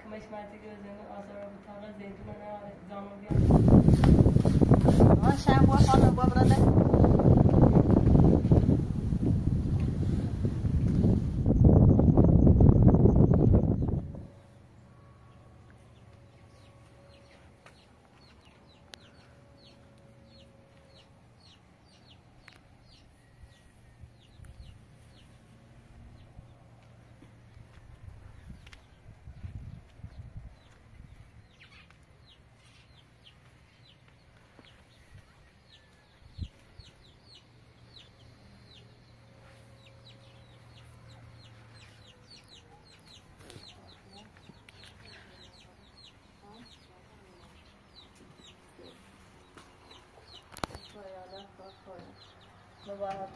ከመሽ ማለት ገዘኑ አሰራ ብታገ ዘይቱ መና ዛኑ ቢያ ማሻ ወፋ ነው ወብረለ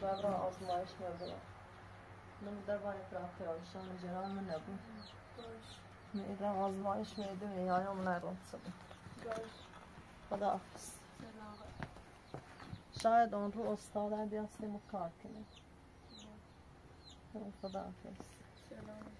شب با خانم با براده باید و را آزمایش میبرم من در بانی پراکترانشان جنان من نبود میدم آزمایش میدم یا من نرم خدا حافظ شاید اون رو استاد بیاستیم و کار کنیم خدا حافظ فقط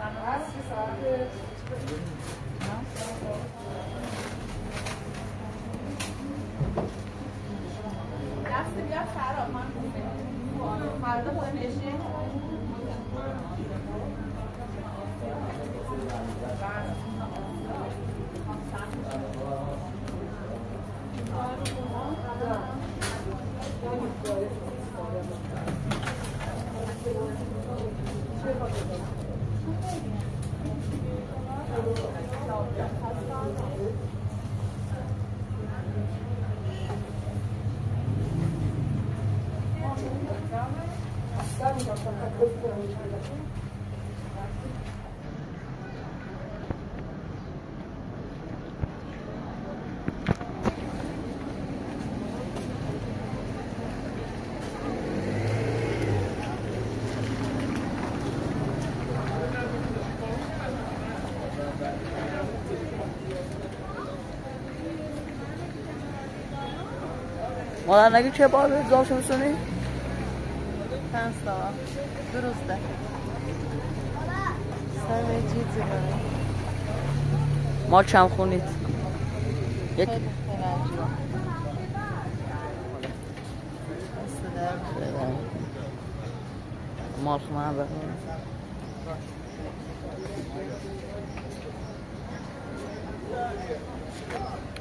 啊，那是啥子？مادر نگی چه بار اضافه شو میسونی؟ پنج ساعت درسته. سر چیزی داره ما چم خونید؟ یک مال هم بخونید. camiler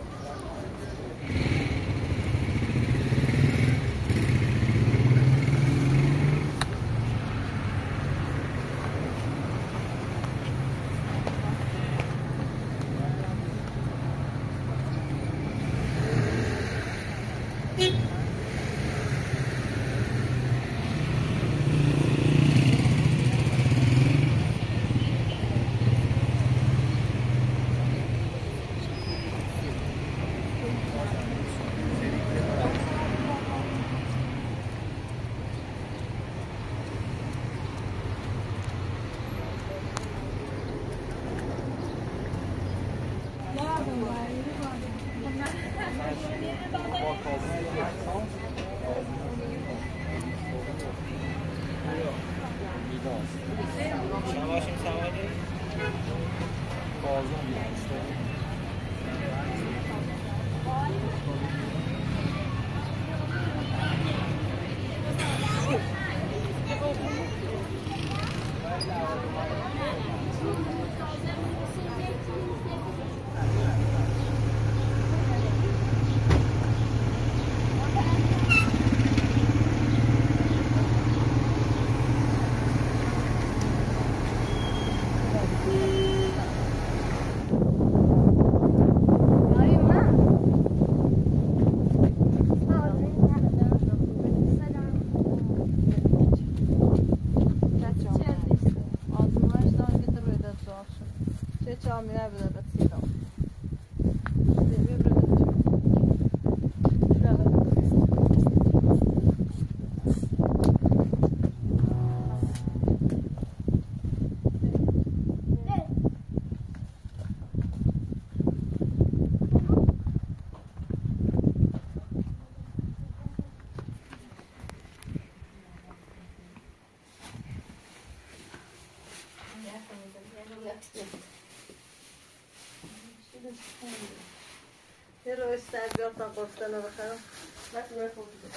Laat me even op de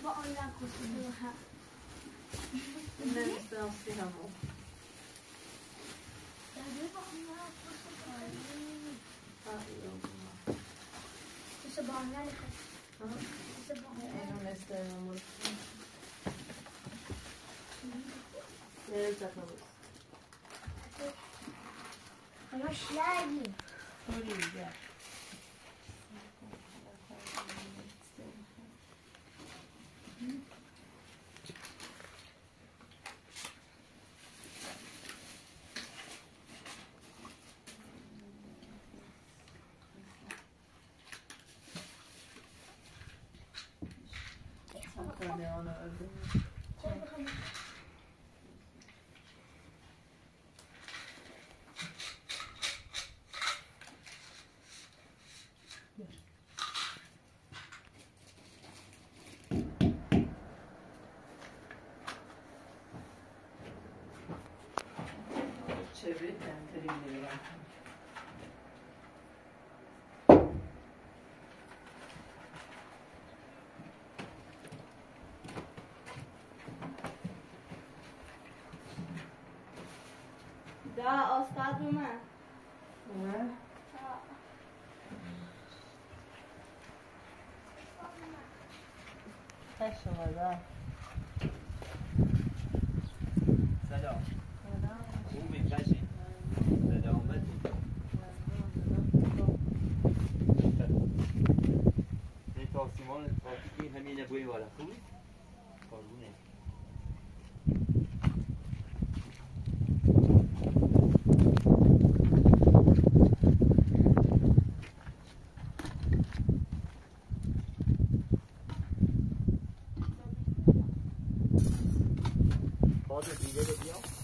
Wat een lang kost. Nee, stel, stil hem op. Ja, dit is wel een lang kost. Het is een belangrijke. Het is een belangrijke. Nee, dat is. Она шляги. Шляги, да. öldü onu öldü. Çevir, ben terimleri var. استاد اومد Ne? Kaç numara? سلام. خوبی قشنگ سلامتی. این تاکسیمان تاکسی همینه بوی بالا خوبی؟ قربونه बहुत डीजे को दिया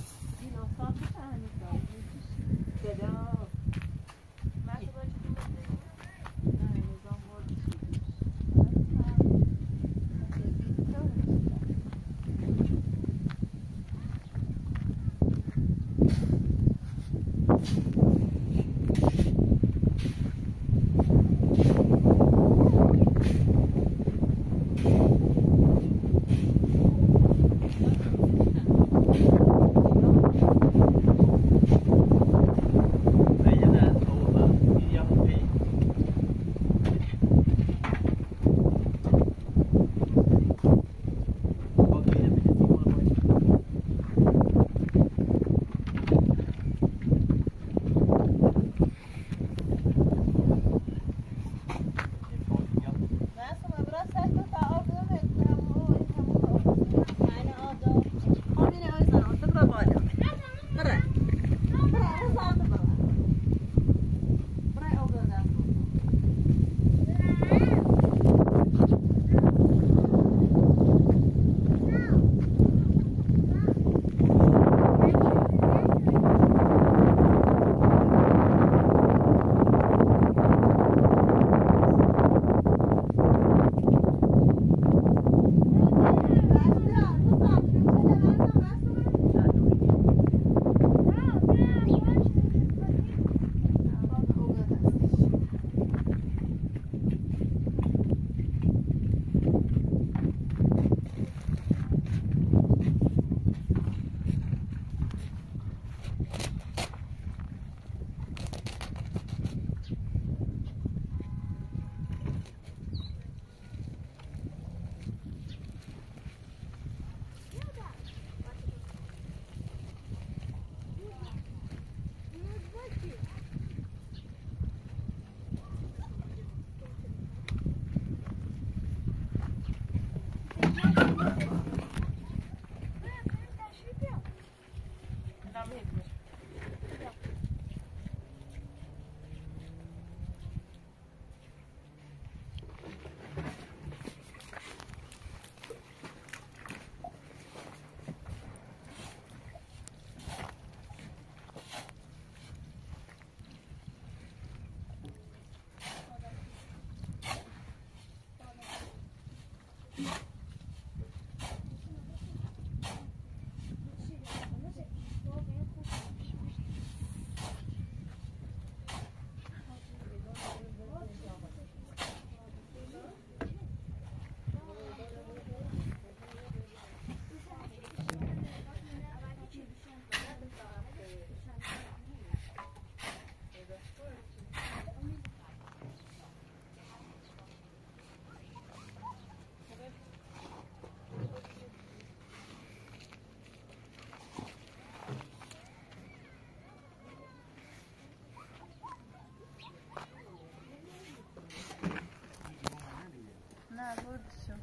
بردشم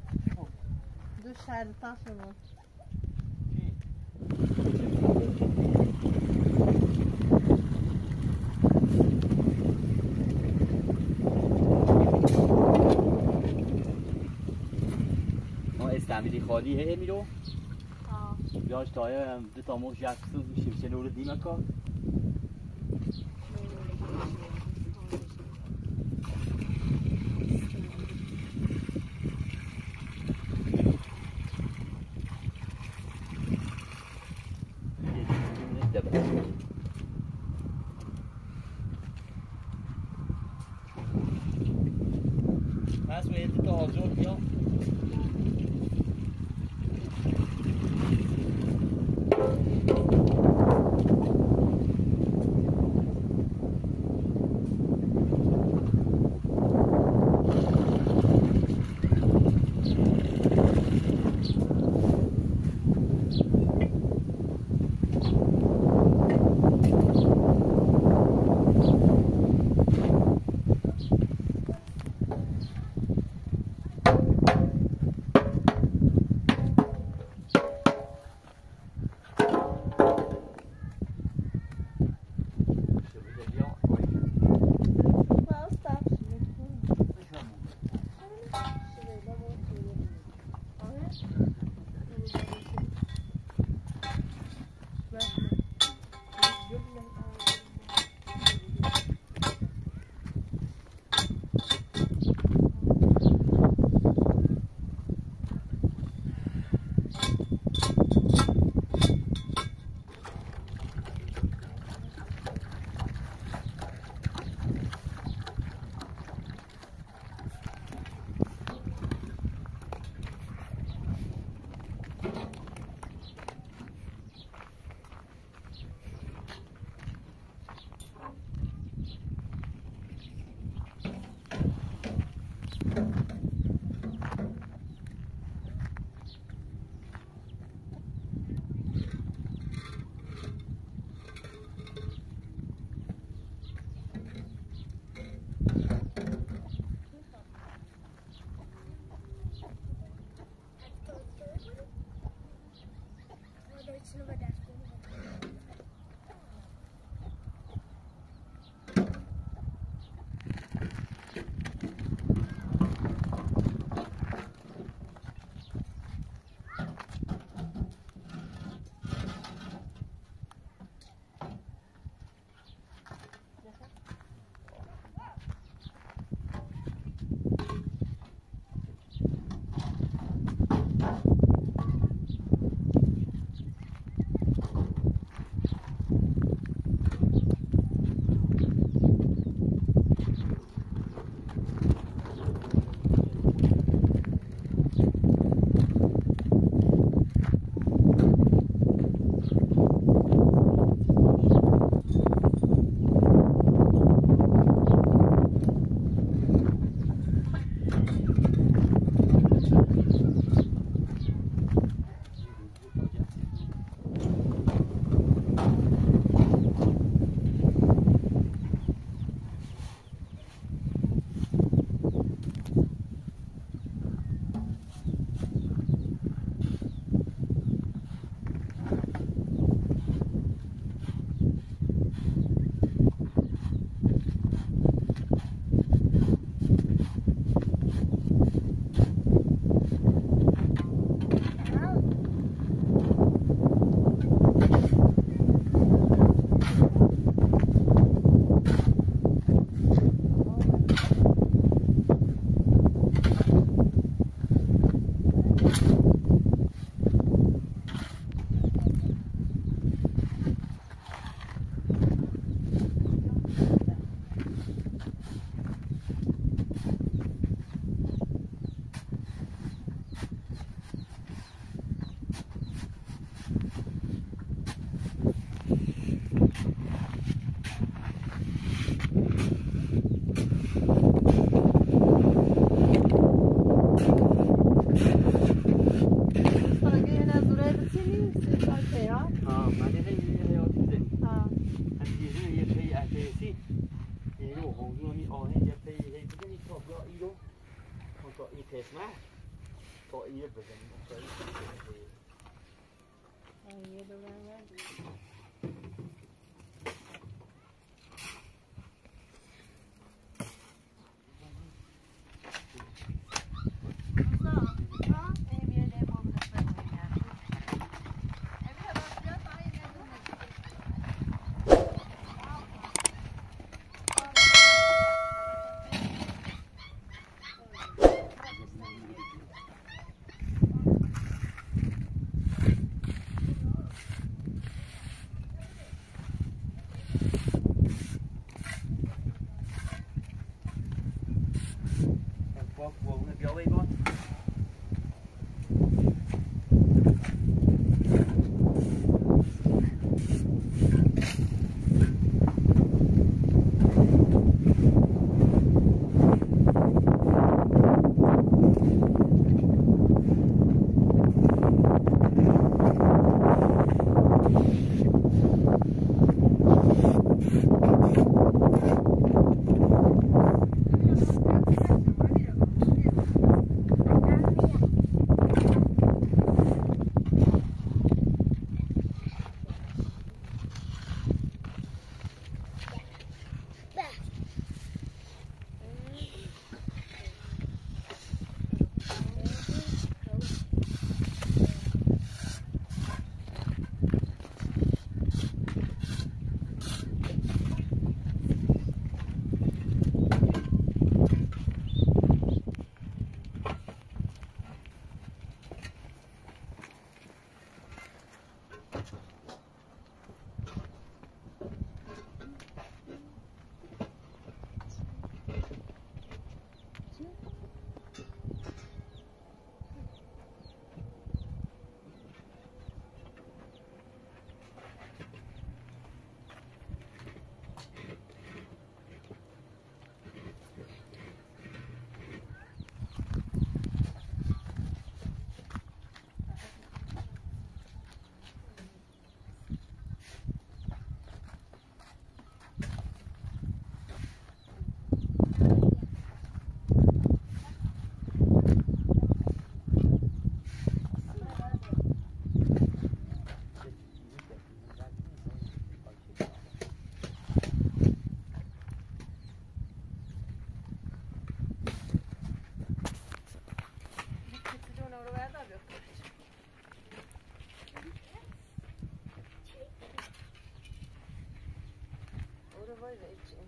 دو شهر تاشمون ما. استعملی خالی هی میرو آه. بیاش تایه دو تا موش جسوس میشه چه نور دیمه که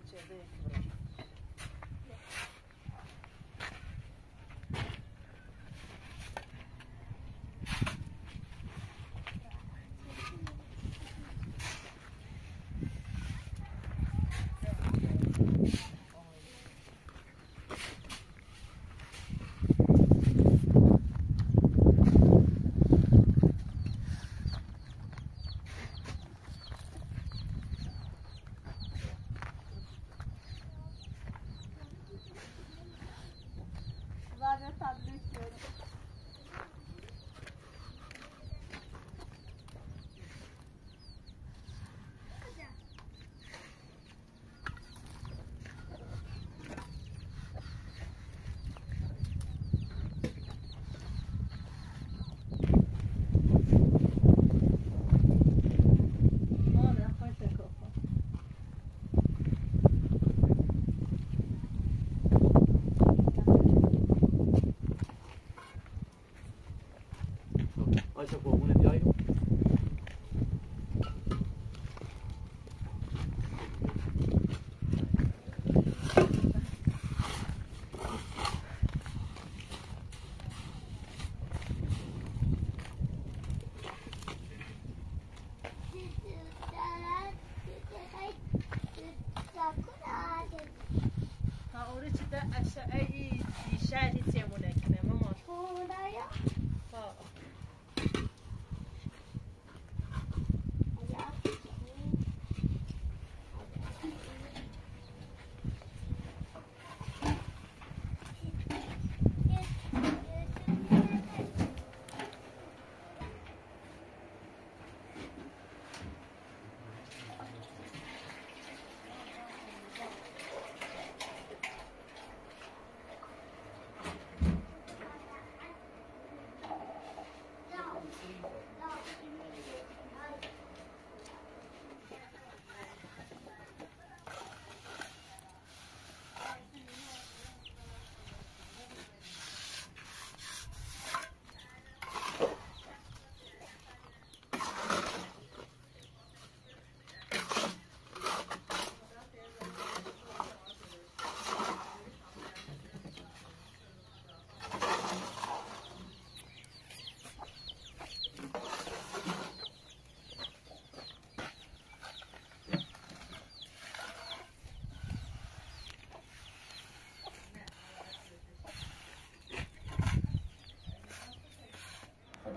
绝对。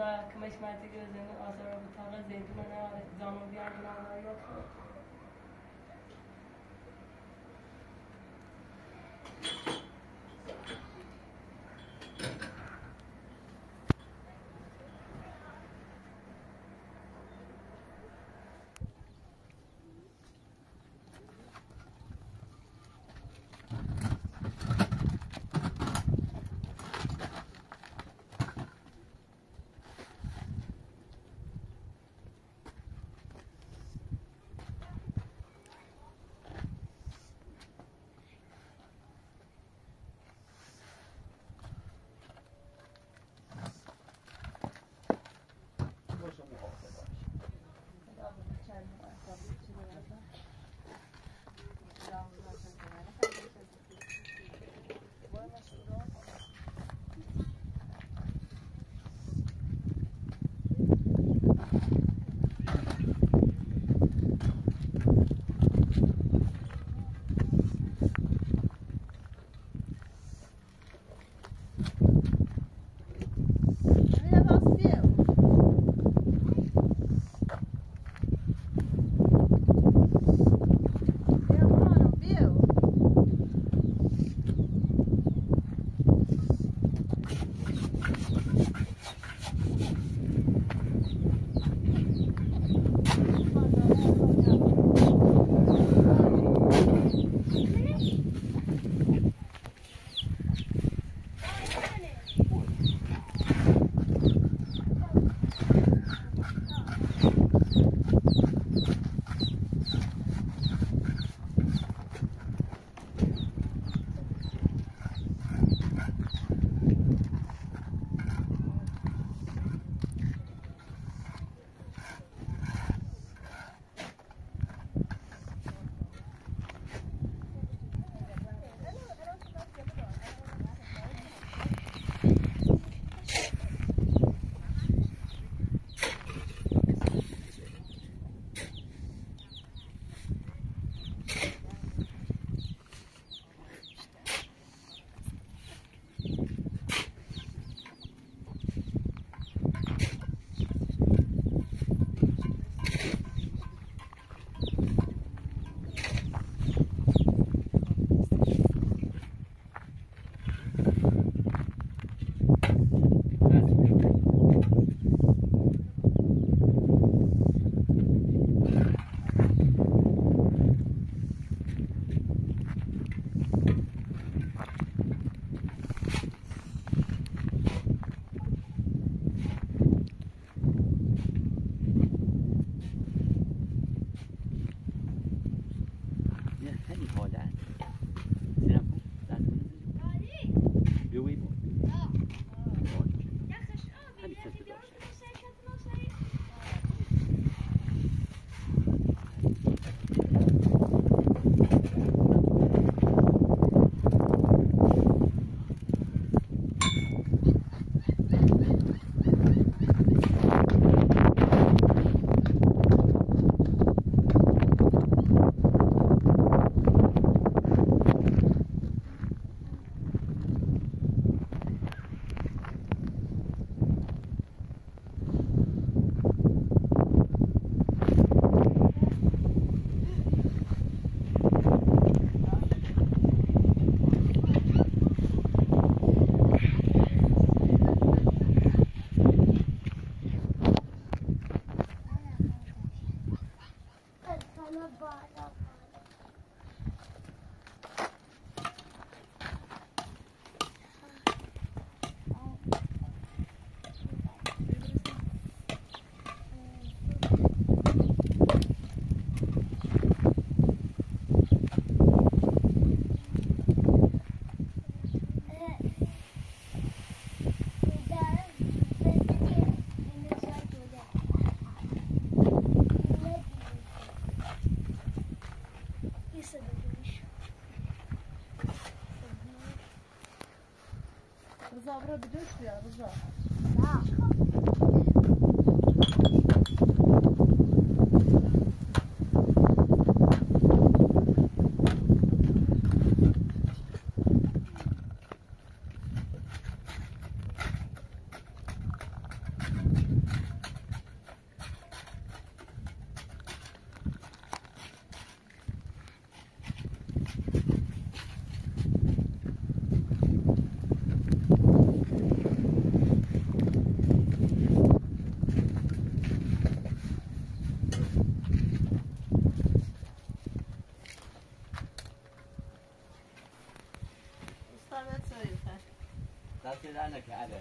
خدا کمش مردی که زنگ آزار و بطاقه زیتون نه زمان بیان نه یا نه لا تدع لك على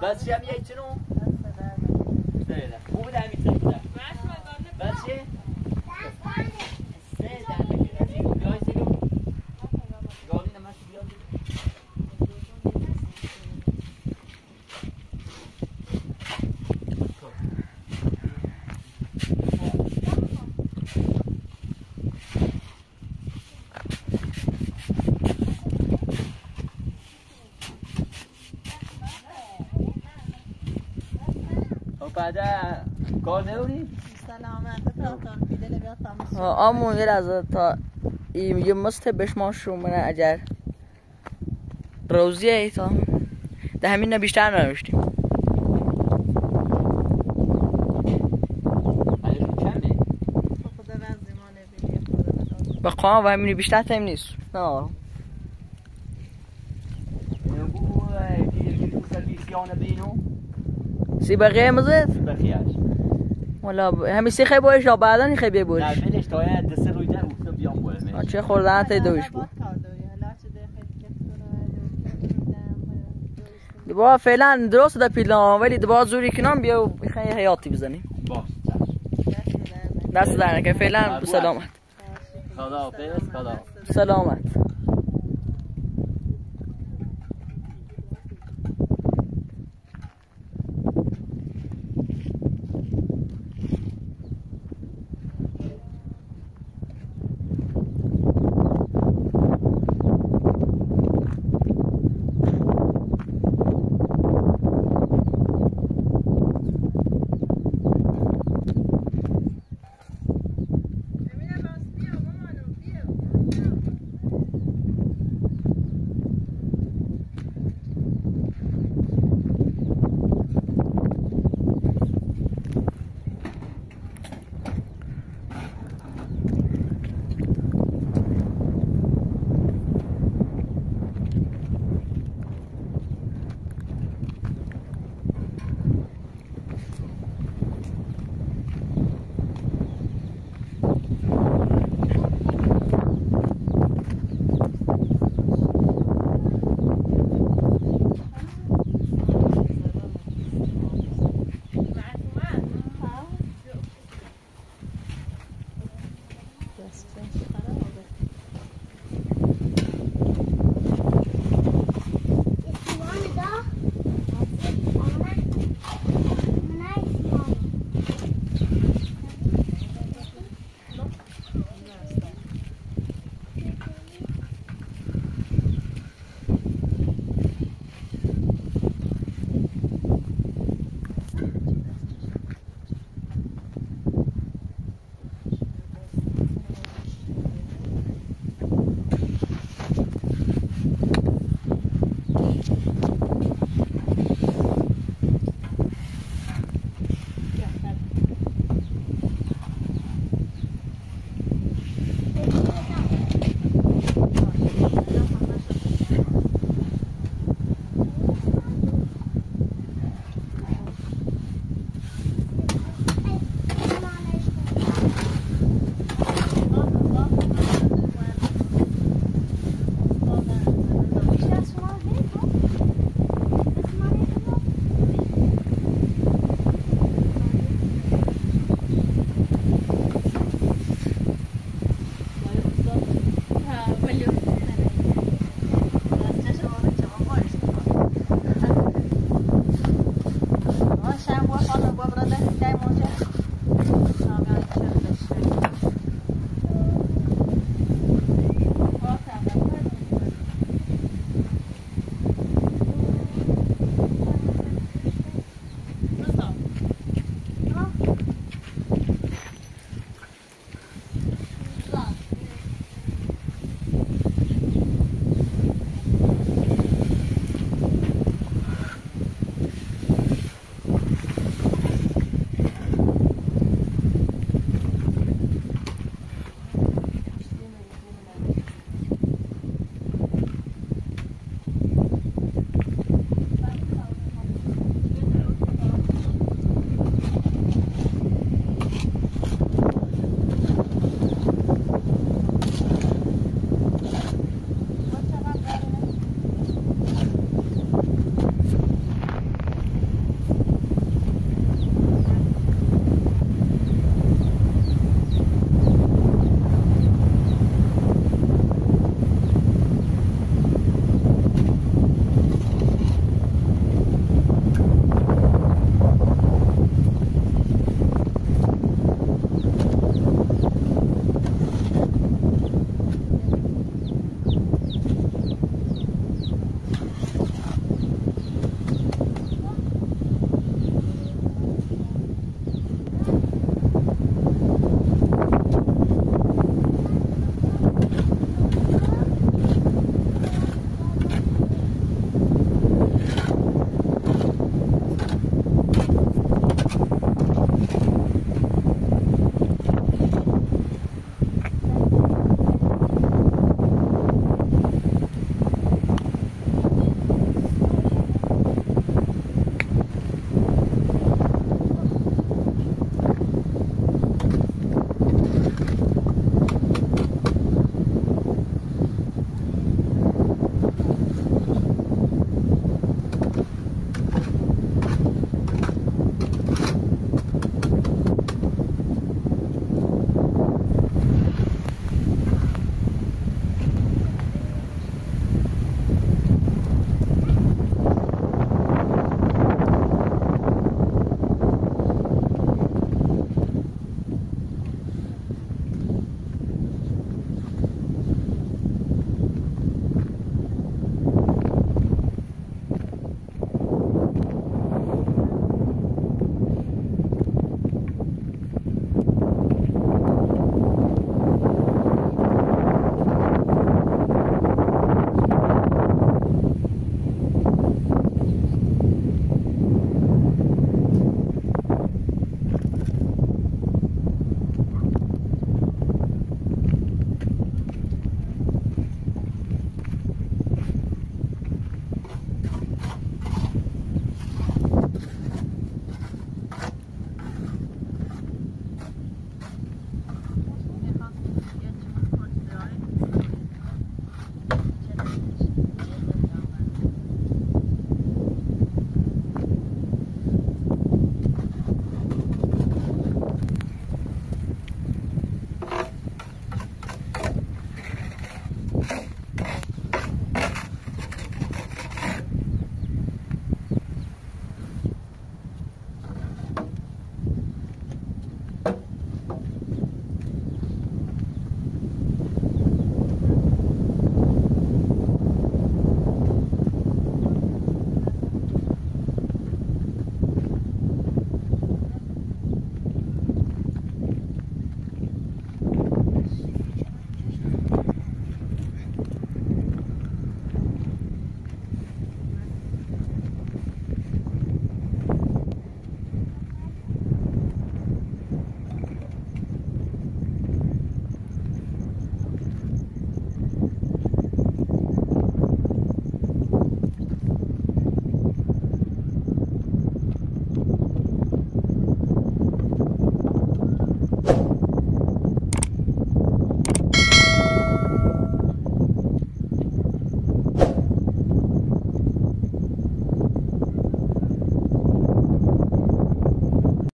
بس شم یک چنو خوب. ده می یه لحظه تا این یه مست بشما شومنه اجر. روزیه ای تا. ده همین نه بیشتر نوشتیم ما خدا بنزی بقام و همینی بیشتر تایم نیست. نه. دیر سرویسیان بینو. سی بقیه ولا ب- همین سی خیلی بایش یا بعدا خیلی نه بایش بلش تا یه دسته روی ده اوستم بیام بوله چه خوردن تا دوش بود. دبا فعلا درست در پیلان ولی دبا زوری کنم بیا و خیلی حیاتی بزنیم باش دست در نکن فعلا سلامت. خدا حافظ خدا سلامت.